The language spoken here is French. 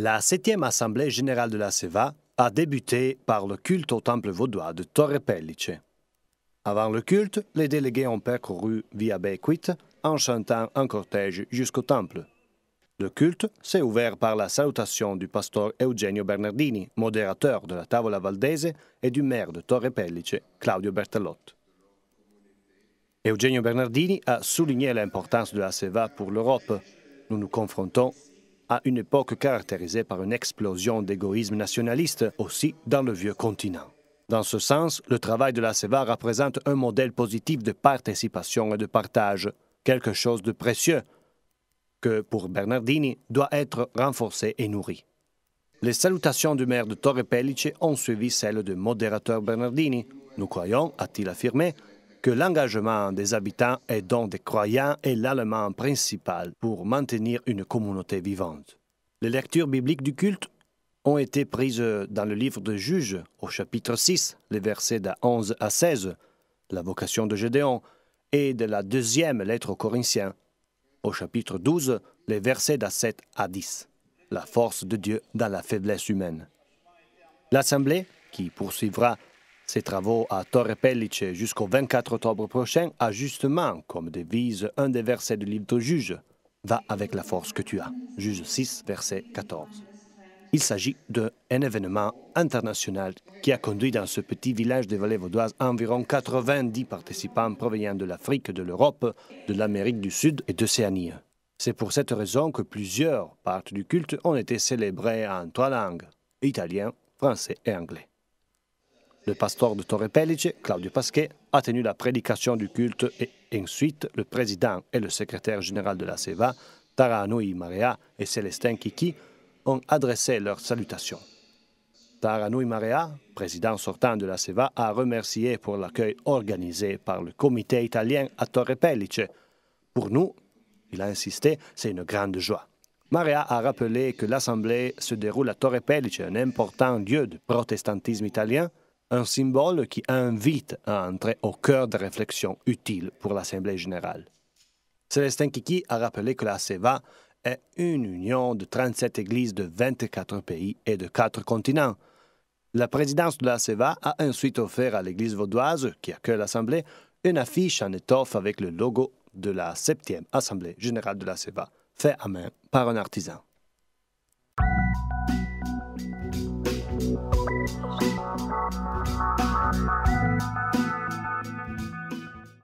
La septième assemblée générale de la SEVA a débuté par le culte au temple vaudois de Torre Pellice. Avant le culte, les délégués ont parcouru Via Bequit en chantant un cortège jusqu'au temple. Le culte s'est ouvert par la salutation du pasteur Eugenio Bernardini, modérateur de la Tavola Valdese, et du maire de Torre Pellice, Claudio Bertellotto. Eugenio Bernardini a souligné l'importance de la SEVA pour l'Europe. Nous nous confrontons à une époque caractérisée par une explosion d'égoïsme nationaliste aussi dans le vieux continent. Dans ce sens, le travail de la CEVA représente un modèle positif de participation et de partage, quelque chose de précieux que, pour Bernardini, doit être renforcé et nourri. Les salutations du maire de Torre Pellice ont suivi celles du modérateur Bernardini. Nous croyons, a-t-il affirmé, que l'engagement des habitants et donc des croyants est l'élément principal pour maintenir une communauté vivante. Les lectures bibliques du culte ont été prises dans le livre de Juges au chapitre 6, les versets de 11 à 16, la vocation de Gédéon, et de la deuxième lettre aux Corinthiens, au chapitre 12, les versets de 7 à 10, la force de Dieu dans la faiblesse humaine. L'Assemblée, qui poursuivra ses travaux à Torre Pellice jusqu'au 24 octobre prochain a justement comme devise un des versets du livre de Juge Va avec la force que tu as. Juge 6, verset 14. Il s'agit d'un événement international qui a conduit dans ce petit village des vallées vaudoises environ 90 participants provenant de l'Afrique, de l'Europe, de l'Amérique du Sud et d'Océanie. C'est pour cette raison que plusieurs parties du culte ont été célébrées en trois langues, italien, français et anglais. Le pasteur de Torre Pellice, Claudio Pasquet, a tenu la prédication du culte et ensuite le président et le secrétaire général de la SEVA, Tara Nui Marea et Célestin Kiki, ont adressé leurs salutations. Tara Nui Marea, président sortant de la SEVA, a remercié pour l'accueil organisé par le comité italien à Torre Pellice. Pour nous, il a insisté, c'est une grande joie. Marea a rappelé que l'Assemblée se déroule à Torre Pellice, un important lieu de protestantisme italien, un symbole qui invite à entrer au cœur de réflexions utiles pour l'Assemblée générale. Célestin Kiki a rappelé que la SEVA est une union de 37 églises de 24 pays et de 4 continents. La présidence de la SEVA a ensuite offert à l'église vaudoise, qui accueille l'Assemblée, une affiche en étoffe avec le logo de la 7e Assemblée générale de la SEVA, fait à main par un artisan.